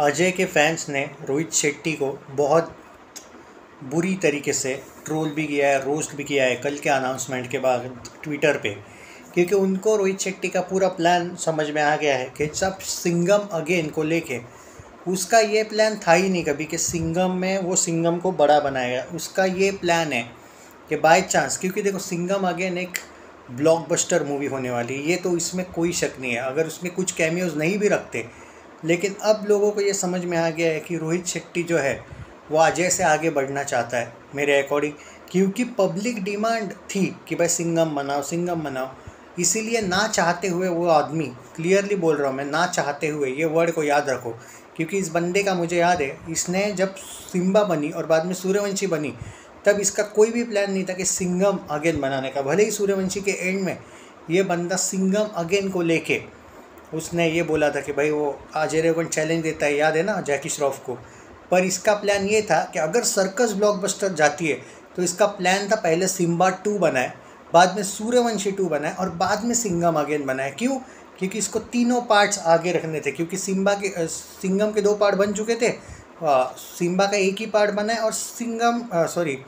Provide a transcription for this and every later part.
अजय के फैंस ने रोहित शेट्टी को बहुत बुरी तरीके से ट्रोल भी किया है रोस्ट भी किया है कल के अनाउंसमेंट के बाद ट्विटर पे। क्योंकि उनको रोहित शेट्टी का पूरा प्लान समझ में आ गया है कि सब सिंगम अगेन को लेके। उसका ये प्लान था ही नहीं कभी कि सिंगम में वो सिंगम को बड़ा बनाएगा उसका ये प्लान है कि बाय चांस क्योंकि देखो सिंगम अगेन एक ब्लॉकबस्टर मूवी होने वाली है। ये तो इसमें कोई शक नहीं है। अगर उसमें कुछ कैमियोज नहीं भी रखते लेकिन अब लोगों को ये समझ में आ गया है कि रोहित शेट्टी जो है, वो अजय से आगे बढ़ना चाहता है मेरे अकॉर्डिंग क्योंकि पब्लिक डिमांड थी कि भाई सिंगम बनाओ सिंगम बनाओ। इसीलिए ना चाहते हुए वो आदमी क्लियरली बोल रहा हूँ मैं, ना चाहते हुए, ये वर्ड को याद रखो। क्योंकि इस बंदे का मुझे याद है, इसने जब सिम्बा बनी और बाद में सूर्यवंशी बनी, तब इसका कोई भी प्लान नहीं था कि सिंगम अगेन बनाने का। भले ही सूर्यवंशी के एंड में ये बंदा सिंगम अगेन को लेके उसने ये बोला था कि भाई वो देवगन चैलेंज देता है, याद है ना जैकी श्रॉफ को। पर इसका प्लान ये था कि अगर सर्कस ब्लॉकबस्टर जाती है तो इसका प्लान था पहले सिम्बा टू बनाए, बाद में सूर्यवंशी टू बनाए और बाद में सिंगम अगेन बनाए। क्यों? क्योंकि इसको तीनों पार्ट्स आगे रखने थे, क्योंकि सिम्बा के सिंगम के दो पार्ट बन चुके थे। सिम्बा का एक ही पार्ट बनाए और सिंगम सॉरी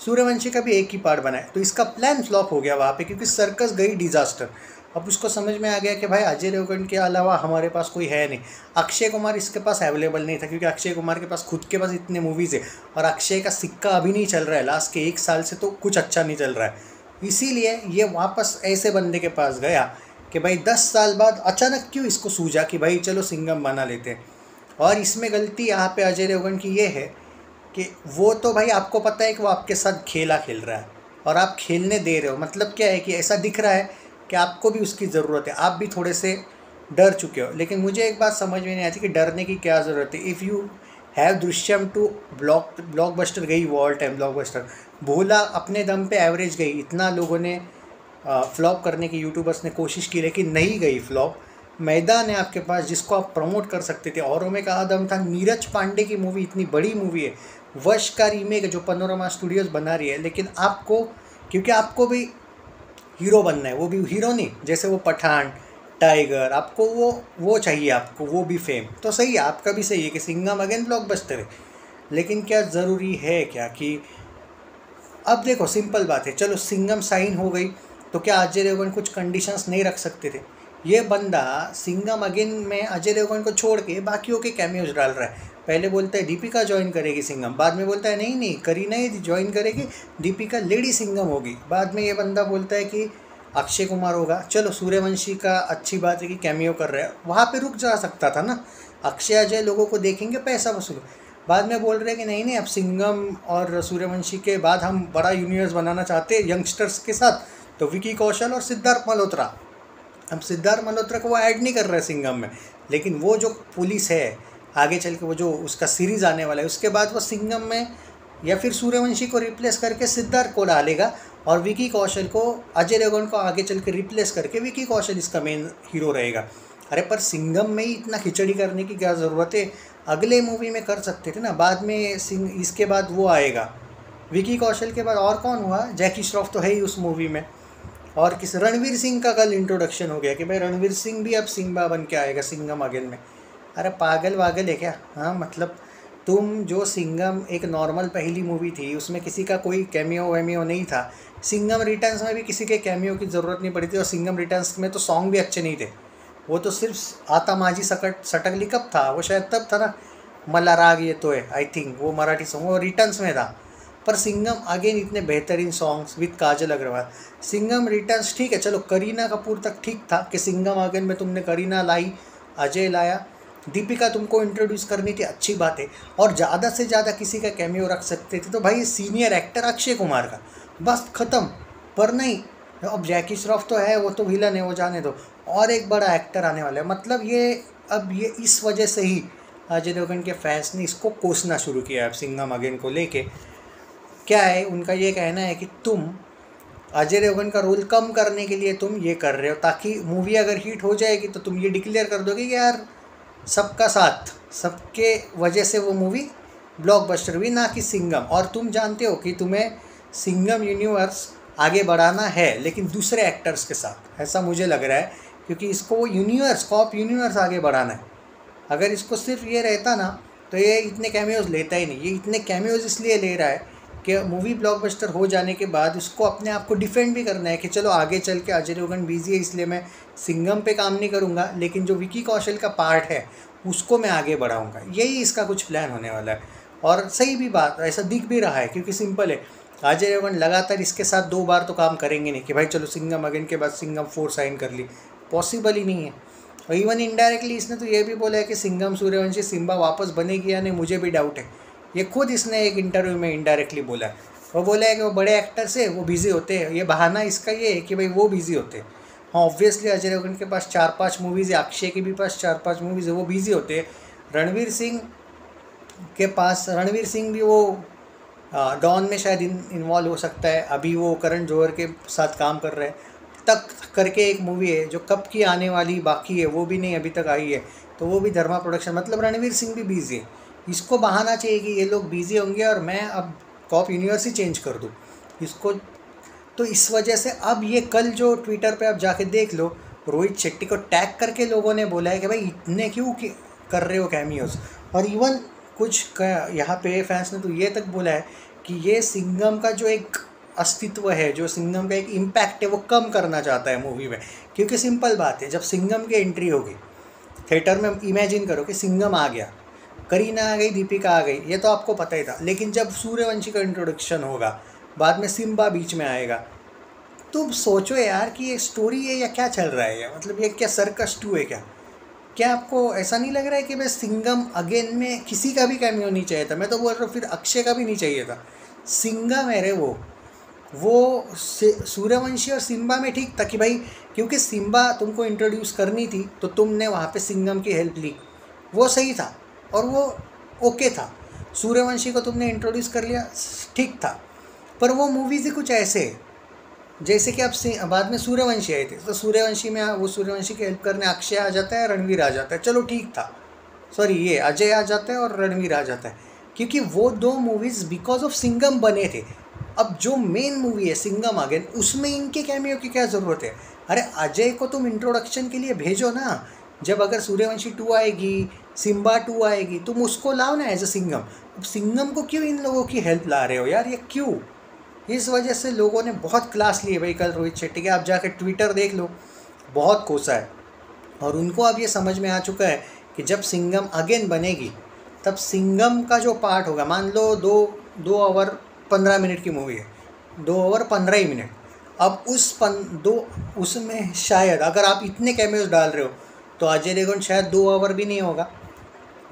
सूर्यवंशी का भी एक ही पार्ट बनाए। तो इसका प्लान फ्लॉप हो गया वहाँ पे, क्योंकि सर्कस गई डिज़ास्टर अब उसको समझ में आ गया कि भाई अजय देवगन के अलावा हमारे पास कोई है नहीं। अक्षय कुमार इसके पास अवेलेबल नहीं था, क्योंकि अक्षय कुमार के पास खुद के पास इतने मूवीज़ है और अक्षय का सिक्का अभी नहीं चल रहा है। लास्ट के एक साल से तो कुछ अच्छा नहीं चल रहा है। इसीलिए ये वापस ऐसे बंदे के पास गया कि भाई दस साल बाद अचानक क्यों इसको सूझा कि भाई चलो सिंगम बना लेते हैं? और इसमें गलती यहाँ पे अजय देवगन की ये है कि वो तो भाई आपको पता है कि वो आपके साथ खेला खेल रहा है और आप खेलने दे रहे हो। मतलब क्या है कि ऐसा दिख रहा है कि आपको भी उसकी ज़रूरत है। आप भी थोड़े से डर चुके हो। लेकिन मुझे एक बात समझ में नहीं आती कि डरने की क्या ज़रूरत है। If you have Drishyam two block blockbuster गई all time blockbuster Bhola अपने दम पे एवरेज गई। इतना लोगों ने फ्लॉप करने की यूट्यूबर्स ने कोशिश की, लेकिन नहीं गई फ्लॉप मैदान है आपके पास, जिसको आप प्रमोट कर सकते थे। औरों में कहा दम था? नीरज पांडे की मूवी इतनी बड़ी मूवी है। वश का रीमेक जो पनोरमा स्टूडियोज़ बना रही है। लेकिन आपको, क्योंकि आपको भी हीरो बनना है, वो भी हीरो नहीं, जैसे वो पठान, टाइगर, आपको वो वो चाहिए आपको, वो भी फेम तो सही है, आपका भी सही है कि सिंगम अगेन बस्टर है। लेकिन क्या ज़रूरी है क्या कि, अब देखो सिंपल बात है, चलो सिंगम साइन हो गई तो क्या अजय देवगन कुछ कंडीशंस नहीं रख सकते थे? ये बंदा सिंगम अगेन में अजय देवगन को छोड़ के बाकियों के कैमियोज डाल रहा है। पहले बोलता है, दीपिका ज्वाइन करेगी सिंगम बाद में बोलता है, नहीं नहीं करीना ही ज्वाइन करेगी, दीपिका लेडी सिंगम होगी. बाद में ये बंदा बोलता है कि अक्षय कुमार होगा। चलो, सूर्यवंशी का अच्छी बात है कि कैमियो कर रहे हैं। वहाँ पे रुक जा सकता था ना। अक्षय अजय लोगों को देखेंगे, पैसा वसूल। बाद में बोल रहे कि, नहीं नहीं, अब सिंगम और सूर्यवंशी के बाद हम बड़ा यूनिवर्स बनाना चाहते हैं यंगस्टर्स के साथ। तो विकी कौशल और सिद्धार्थ मल्होत्रा। अब सिद्धार्थ मल्होत्रा को वो ऐड नहीं कर रहे सिंगम में। लेकिन वो जो पुलिस है आगे चल के वो जो उसका सीरीज़ आने वाला है, उसके बाद वो सिंगम में या फिर सूर्यवंशी को रिप्लेस करके सिद्धार्थ को डालेगा और विकी कौशल को, अजय देवगन को आगे चल के रिप्लेस करके विकी कौशल इसका मेन हीरो रहेगा। अरे, पर सिंगम में ही इतना खिचड़ी करने की क्या ज़रूरत है? अगले मूवी में कर सकते थे ना, बाद में सिंग इसके बाद वो आएगा। विकी कौशल के बाद और कौन हुआ? जैकी श्रॉफ तो है ही उस मूवी में। और किस, रणवीर सिंह का कल इंट्रोडक्शन हो गया कि भाई रणवीर सिंह भी अब सिंबा बन के आएगा सिंगम अगेन में। अरे पागल वागल है क्या? हाँ मतलब तुम जो सिंगम एक नॉर्मल पहली मूवी थी, उसमें किसी का कोई कैमियो वेमियो नहीं था। सिंगम रिटर्न्स में भी किसी के कैमियो की ज़रूरत नहीं पड़ी थी और सिंगम रिटर्न्स में तो सॉन्ग भी अच्छे नहीं थे। वो तो सिर्फ़ आता माझी सकट सटकली कब था, वो शायद तब था ना। मला राग ये तो है आई थिंक वो मराठी सॉन्ग वो रिटर्न्स में था। पर सिंगम अगेन इतने बेहतरीन songs with Kajal Aggarwal. Singham returns ठीक है, चलो, करीना कपूर तक ठीक था कि सिंगम अगेन में तुमने करीना लाई, अजय लाया। दीपिका तुमको इंट्रोड्यूस करनी थी, अच्छी बात है। और ज़्यादा से ज़्यादा किसी का कैमियो रख सकते थे तो भाई सीनियर एक्टर अक्षय कुमार का। बस ख़त्म। पर नहीं, अब जैकी श्रॉफ तो है, वो तो विलन है, वो जाने दो। और एक बड़ा एक्टर आने वाला है। मतलब ये, अब ये इस वजह से ही अजय देवगन के फैंस ने इसको कोसना शुरू किया अब सिंगम अगेन को लेके। क्या है, उनका ये कहना है कि तुम, अजय देवगन का रोल कम करने के लिए तुम ये कर रहे हो, ताकि मूवी अगर हिट हो जाएगी तो तुम ये डिक्लेयर कर दोगे कि यार सबका साथ, सबके वजह से वो मूवी ब्लॉकबस्टर हुई, ना कि सिंगम और तुम जानते हो कि तुम्हें सिंगम यूनिवर्स आगे बढ़ाना है, लेकिन दूसरे एक्टर्स के साथ। ऐसा मुझे लग रहा है, क्योंकि इसको वो यूनिवर्स कॉप यूनिवर्स आगे बढ़ाना है। अगर इसको सिर्फ़ ये रहता ना तो ये इतने कैमियोज लेता ही नहीं। ये इतने कैमियोज इसलिए ले रहा है कि मूवी ब्लॉकबस्टर हो जाने के बाद उसको अपने आप को डिफेंड भी करना है कि चलो आगे चल के अजय देवगन बिज़ी है, इसलिए मैं सिंगम पे काम नहीं करूँगा, लेकिन जो विकी कौशल का पार्ट है, उसको मैं आगे बढ़ाऊँगा। यही इसका कुछ प्लान होने वाला है। और सही भी बात, ऐसा दिख भी रहा है, क्योंकि सिंपल है। अजय देवगन लगातार इसके साथ दो बार तो काम करेंगे नहीं कि भाई चलो सिंगम अगेन के बाद सिंगम फोर साइन कर ली। पॉसिबल ही नहीं है। और इवन इनडायरेक्टली इसने तो ये भी बोला है कि सिंगम सूर्यवंशी, सिम्बा वापस बनेगी या नहीं, मुझे भी डाउट है। ये खुद इसने एक इंटरव्यू में इनडायरेक्टली बोला। है वो बोला है कि वो बड़े एक्टर से वो बिज़ी होते हैं। ये बहाना इसका ये है कि भाई वो बिज़ी होते हैं। हाँ ऑब्वियसली अजय देवगन के पास चार पाँच मूवीज़ है, अक्षय के भी पास चार पाँच मूवीज़ है, वो बिज़ी होते हैं। रणवीर सिंह के पास, रणवीर सिंह भी वो डॉन में शायद इन इन्वॉल्व हो सकता है। अभी वो करण जौहर के साथ काम कर रहे हैं। तक करके एक मूवी है जो कब की आने वाली बाकी है, वो भी नहीं अभी तक आई है। तो वो भी धर्मा प्रोडक्शन मतलब रणवीर सिंह भी बिज़ी है। इसको बहाना चाहिए कि ये लोग बिज़ी होंगे और मैं अब कॉप यूनिवर्स ही चेंज कर दूँ। इसको तो इस वजह से अब ये कल जो ट्विटर पे आप जाके देख लो, रोहित शेट्टी को टैग करके लोगों ने बोला है कि भाई इतने क्यों कर रहे हो कैमियोज और इवन कुछ यहाँ पे फैंस ने तो ये तक बोला है कि ये सिंगम का जो एक अस्तित्व है, जो सिंगम का एक इम्पैक्ट है, वो कम करना चाहता है मूवी में। क्योंकि सिंपल बात है, जब सिंगम की एंट्री होगी थिएटर में इमेजिन करो कि सिंगम आ गया। करीना आ गई, दीपिका आ गई, ये तो आपको पता ही था। लेकिन जब सूर्यवंशी का इंट्रोडक्शन होगा, बाद में सिम्बा बीच में आएगा तो सोचो यार कि ये स्टोरी है या क्या चल रहा है या? मतलब ये क्या सर्कस टू है क्या? क्या आपको ऐसा नहीं लग रहा है कि मैं सिंगम अगेन में किसी का भी कैमियो नहीं चाहिए था? मैं तो बोल रहा हूँ, फिर अक्षय का भी नहीं चाहिए था। सिंगम है रे वो। वो सूर्यवंशी और सिम्बा में ठीक था कि भाई, क्योंकि सिम्बा तुमको इंट्रोड्यूस करनी थी तो तुमने वहाँ पे सिंगम की हेल्प ली। वो सही था। और वो ओके था। सूर्यवंशी को तुमने इंट्रोड्यूस कर लिया, ठीक था। पर वो मूवीज़ ही कुछ ऐसे जैसे कि अब बाद में सूर्यवंशी आए थे। तो सूर्यवंशी में, वो सूर्यवंशी की हेल्प करने अक्षय आ जाता है, रणवीर आ जाता है। चलो ठीक था। सॉरी ये अजय आ जाता है और रणवीर आ जाता है। क्योंकि वो दो मूवीज़ बिकॉज़ ऑफ़ सिंगम बने थे। अब जो मेन मूवी है सिंगम अगेन उसमें इनके कैमियो की क्या ज़रूरत है? अरे, अजय को तुम इंट्रोडक्शन के लिए भेजो ना। जब अगर सूर्यवंशी टू आएगी सिम्बा टू आएगी, तुम उसको लाओ ना एज अ सिंगम सिंगम को क्यों इन लोगों की हेल्प ला रहे हो यार? ये क्यों? इस वजह से लोगों ने बहुत क्लास लिए भाई कल रोहित शेट्टी के। आप जाकर ट्विटर देख लो, बहुत कोसा है। और उनको अब ये समझ में आ चुका है कि जब सिंगम अगेन बनेगी, तब सिंगम का जो पार्ट होगा, मान लो दो दो आवर पंद्रह मिनट की मूवी है, दो आवर पंद्रह ही मिनट अब उस पन, दो, उसमें शायद अगर आप इतने कैमरेज डाल रहे हो तो अजय देवगन शायद दो आवर भी नहीं होगा।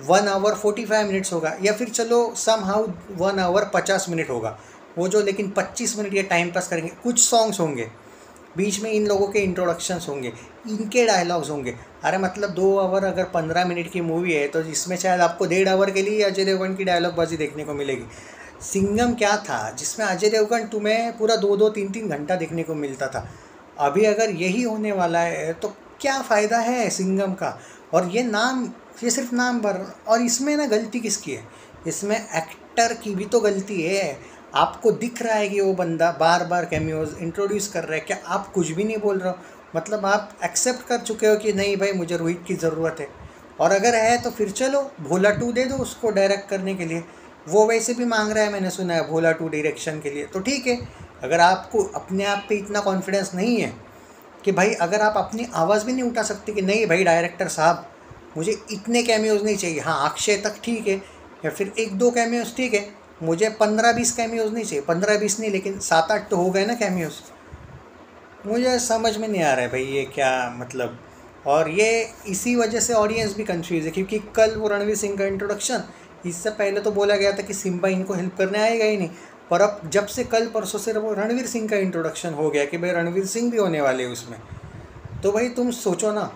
One hour forty five minutes होगा, या फिर चलो सम हाउ वन आवर पचास मिनट होगा। वो जो लेकिन पच्चीस मिनट ये टाइम पास करेंगे, कुछ सॉन्ग्स होंगे, बीच में इन लोगों के इंट्रोडक्शंस होंगे, इनके डायलॉग्स होंगे। अरे मतलब दो आवर अगर पंद्रह मिनट की मूवी है तो इसमें शायद आपको डेढ़ आवर के लिए अजय देवगन की डायलॉग बाजी देखने को मिलेगी। सिंगम क्या था, जिसमें अजय देवगन तुम्हें पूरा दो दो, तीन तीन घंटा देखने को मिलता था। अभी अगर यही होने वाला है तो क्या फ़ायदा है सिंगम का? और ये नाम, ये सिर्फ़ नाम भर और इसमें ना गलती किसकी है? इसमें एक्टर की भी तो गलती है। आपको दिख रहा है कि वो बंदा बार बार कैमियोज इंट्रोड्यूस कर रहा है। क्या आप कुछ भी नहीं बोल रहे हो? मतलब आप एक्सेप्ट कर चुके हो कि नहीं भाई, मुझे रोहित की ज़रूरत है। और अगर है तो फिर चलो, भोला टू दे दो उसको डायरेक्ट करने के लिए। वो वैसे भी मांग रहा है, मैंने सुना है, भोला टू डायरेक्शन के लिए। तो ठीक है, अगर आपको अपने आप पे इतना कॉन्फिडेंस नहीं है कि भाई, अगर आप अपनी आवाज़ भी नहीं उठा सकते कि नहीं भाई डायरेक्टर साहब, मुझे इतने कैमियोज नहीं चाहिए। हाँ अक्षय तक ठीक है, या फिर एक दो कैमियोज ठीक है, मुझे पंद्रह बीस कैमियोज नहीं चाहिए। पंद्रह बीस नहीं, लेकिन सात आठ तो हो गए ना कैमियोज मुझे समझ में नहीं आ रहा है भाई, ये क्या मतलब। और ये इसी वजह से ऑडियंस भी कंफ्यूज है, क्योंकि कल वो रणवीर सिंह का इंट्रोडक्शन इससे पहले तो बोला गया था कि सिम्बा इनको हेल्प करने आएगा ही नहीं। पर अब जब से कल परसों से वो रणवीर सिंह का इंट्रोडक्शन हो गया कि भाई रणवीर सिंह भी होने वाले उसमें तो भाई तुम सोचो ना,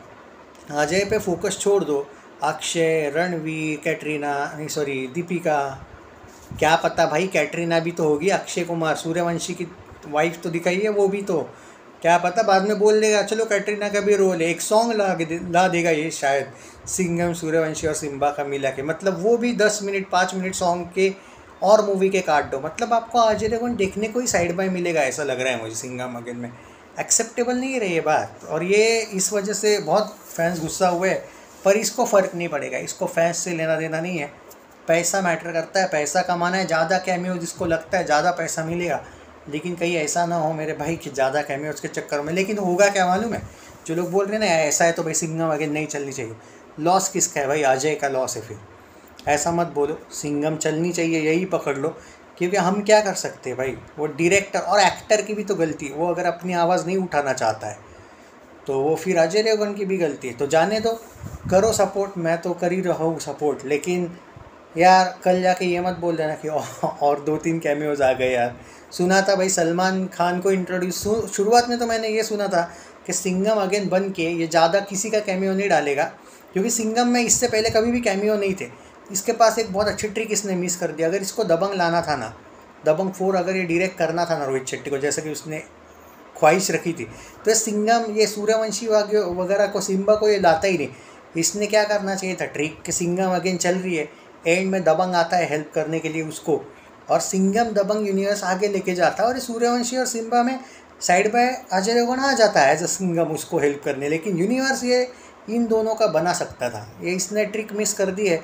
अजय पे फोकस छोड़ दो। अक्षय, रणवीर, कैटरीना, नहीं सॉरी दीपिका, क्या पता भाई कैटरीना भी तो होगी, अक्षय कुमार, सूर्यवंशी की वाइफ तो दिखाई है, वो भी तो। क्या पता बाद में बोल देगा, चलो कैटरीना का भी रोल है, एक सॉन्ग ला ला देगा ये शायद सिंगम सूर्यवंशी और सिम्बा का मिला के। मतलब वो भी दस मिनट, पाँच मिनट सॉन्ग के और मूवी के काट दो। मतलब आपको अजय देवगन देखने को ही साइड बाय मिलेगा, ऐसा लग रहा है मुझे सिंगा अगेन में। एक्सेप्टेबल नहीं रही ये बात। और ये इस वजह से बहुत फैंस गुस्सा हुए पर इसको फ़र्क नहीं पड़ेगा। इसको फैंस से लेना देना नहीं है। पैसा मैटर करता है, पैसा कमाना है, ज़्यादा कैमियो जिसको लगता है, ज़्यादा पैसा मिलेगा। लेकिन कहीं ऐसा ना हो मेरे भाई कि ज़्यादा कैमियोज के चक्कर में। लेकिन होगा क्या मालूम है? जो लोग बोल रहे हैं ना, ऐसा है तो भाई सिंगम आगे नहीं चलनी चाहिए। लॉस किसका है भाई? अजय का लॉस है फिर। ऐसा मत बोलो सिंगम चलनी चाहिए, यही पकड़ लो। क्योंकि हम क्या कर सकते हैं भाई? वो डायरेक्टर और एक्टर की भी तो गलती है। वो अगर अपनी आवाज़ नहीं उठाना चाहता है तो वो फिर अजय देवगन की भी गलती है। तो जाने दो, करो सपोर्ट मैं तो कर ही रहा हूँ सपोर्ट लेकिन यार, कल जाके ये मत बोल देना कि और दो तीन कैमियोज आ गए यार। सुना था भाई, सलमान खान को इंट्रोड्यूस शुरुआत में तो मैंने ये सुना था कि सिंगम अगेन बन के ये ज़्यादा किसी का कैमियो नहीं डालेगा। क्योंकि सिंगम में इससे पहले कभी भी कैमियो नहीं थे। इसके पास एक बहुत अच्छी ट्रिक इसने मिस कर दिया अगर इसको दबंग लाना था ना, दबंग फोर अगर ये डायरेक्ट करना था ना रोहित शेट्टी को, जैसे कि उसने ख्वाहिश रखी थी तो सिंगम ये सूर्यवंशी वगैरह को सिम्बा को ये लाता ही नहीं। इसने क्या करना चाहिए था? ट्रिक कि सिंगम अगेन चल रही है एंड में दबंग आता है हेल्प करने के लिए उसको, और सिंगम दबंग यूनिवर्स आगे लेके जाता है, और सूर्यवंशी और सिम्बा में साइड बाय अजय देवगन आ जाता है एज अ सिंगम उसको हेल्प करने। लेकिन यूनिवर्स ये इन दोनों का बना सकता था। ये इसने ट्रिक मिस कर दी है।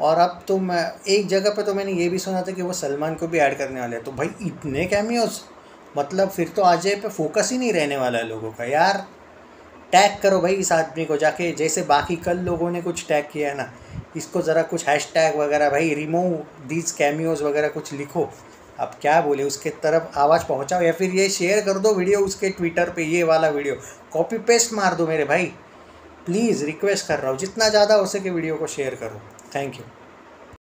और अब तो मैं, एक जगह पे तो मैंने ये भी सुना था कि वो सलमान को भी ऐड करने वाले हैं। तो भाई, इतने कैमियोज मतलब फिर तो अजय पे फोकस ही नहीं रहने वाला है लोगों का, यार। टैग करो भाई इस आदमी को जाके, जैसे बाकी कल लोगों ने कुछ टैग किया है ना, इसको ज़रा कुछ हैश टैग वगैरह भाई रिमूव दीज कैमियोज वगैरह कुछ लिखो। अब क्या बोले, उसके तरफ़ आवाज़ पहुंचाओ, या फिर ये शेयर कर दो वीडियो उसके ट्विटर पे, ये वाला वीडियो कॉपी पेस्ट मार दो मेरे भाई। प्लीज़ रिक्वेस्ट कर रहा हूँ, जितना ज़्यादा हो सके वीडियो को शेयर करो। Thank you